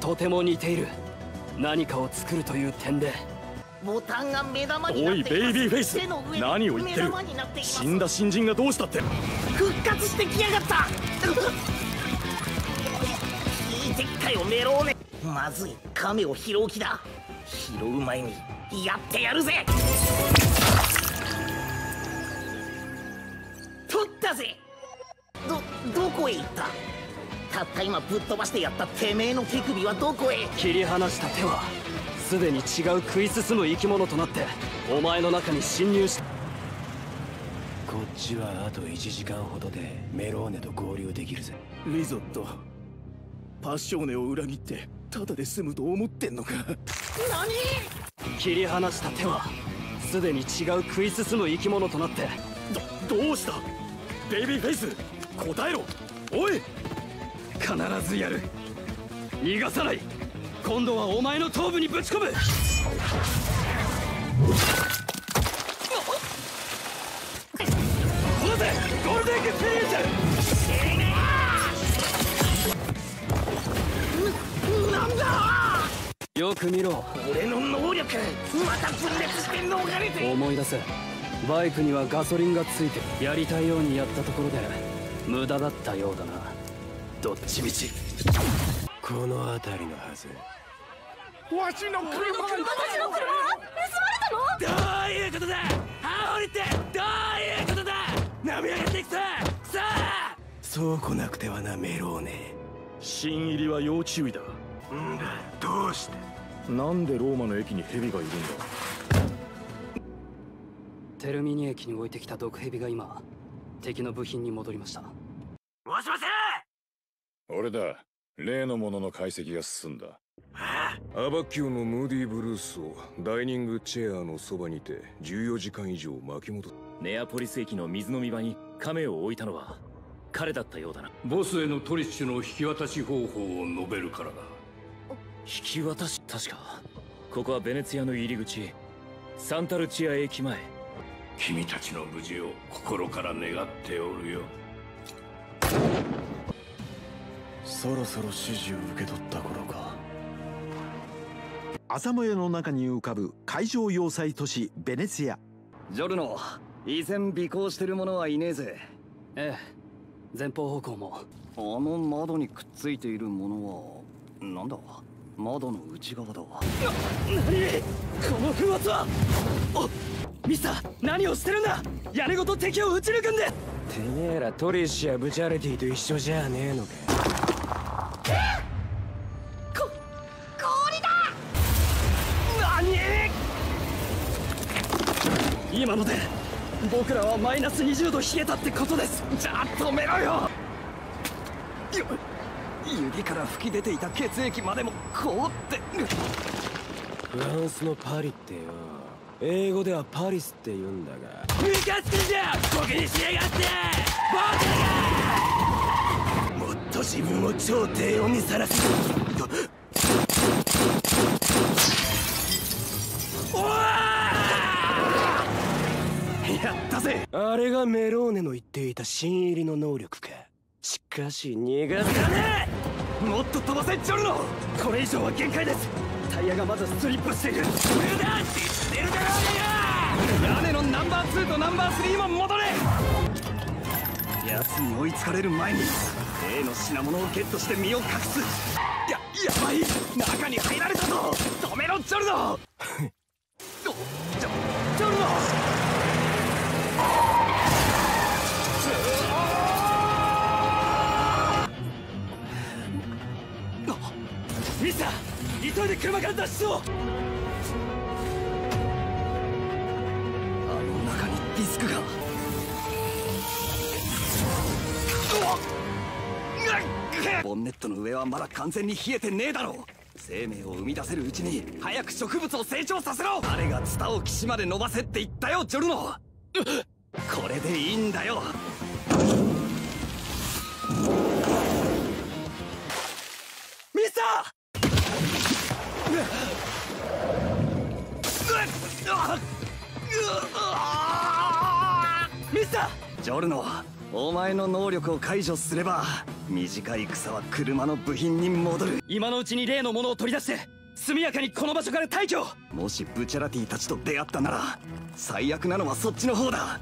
とても似ている。何かを作るという点で。ボタンが目玉になおいっています。ベイビーフェイス。何を言ってる？目玉になっています。死んだ新人がどうしたって。復活してきやがった。聞いてっかよメローネまずい亀を拾う気だ。拾う前にやってやるぜ。取ったぜ。どどこへ行った？たった今ぶっ飛ばしてやったてめえの手首はどこへ？切り離した手はすでに違う食い進む生き物となってお前の中に侵入しこっちはあと1時間ほどでメローネと合流できるぜ。リゾットパッショーネを裏切ってただで済むと思ってんのか？切り離した手はすでに違う食い進む生き物となってどどうした？ベイビーフェイス答えろ！おい必ずやる。逃がさない。今度はお前の頭部にぶち込む。ほぜゴールデンクスペリエンなんだよく見ろ。俺の能力また分裂して逃れて。思い出せ。バイクにはガソリンがついてやりたいようにやったところで無駄だったようだな。どっちみち。この辺りのはず。わしの車が私の車盗まれたの？どういうことだ？ハオリってどういうことだ？なめ上がっていくささあ！そうこなくてはなメローネ新入りは要注意だ。んだ。どうして？なんでローマの駅にヘビがいるんだ？テルミニ駅に置いてきた毒蛇が今敵の部品に戻りました。もしもし俺だ。例のものの解析が進んだ。アバッキオのムーディーブルースをダイニングチェアのそばにて14時間以上巻き戻っネアポリス駅の水飲み場に亀を置いたのは彼だったようだな。ボスへのトリッシュの引き渡し方法を述べるからだ。引き渡し？確か。ここはベネツィアの入り口。サンタルチア駅前。君たちの無事を心から願っておるよそろそろ指示を受け取った頃か。朝もやの中に浮かぶ海上要塞都市ベネツィア。ジョルノ依然尾行してる者はいねえぜ。ええ。前方方向も。あの窓にくっついているものはなんだ？窓の内側だ。何？この風圧は！おミスター何をしてるんだ？屋根ごと敵を撃ち抜くんで！てめえらトリッシュやブチャレティと一緒じゃねえのかこ氷だ何?今ので僕らはマイナス20度冷えたってことです。じゃあ止めろよ。よ指から吹き出ていた血液までも凍ってフランスのパリってよ。英語ではパリスって言うんだが。ムカつくんじゃボケにしやがって。僕もっと自分を頂点を見さらすやったぜ。あれがメローネの言っていた新入りの能力か。しかし逃がさね。えもっと飛ばせジョルノこれ以上は限界です。タイヤがまだスリップしている。無駄って言ってるだろうが。屋根のナンバー2とナンバー3も戻れ。奴に追いつかれる前に。A の品物をゲットして身を隠す。ややばい。中に入られたぞ。止めろジョルノ。ジ ョジョルノミスター。急いで車から脱出をボンネットの上はまだ完全に冷えてねえだろう。生命を生み出せるうちに早く植物を成長させろ。誰がツタを岸まで伸ばせって言ったよジョルノ。これでいいんだよ。ミスター！ミスター！ジョルノお前の能力を解除すれば短い草は車の部品に戻る。今のうちに例のものを取り出して速やかにこの場所から退去。もしブチャラティたちと出会ったなら最悪なのはそっちの方だ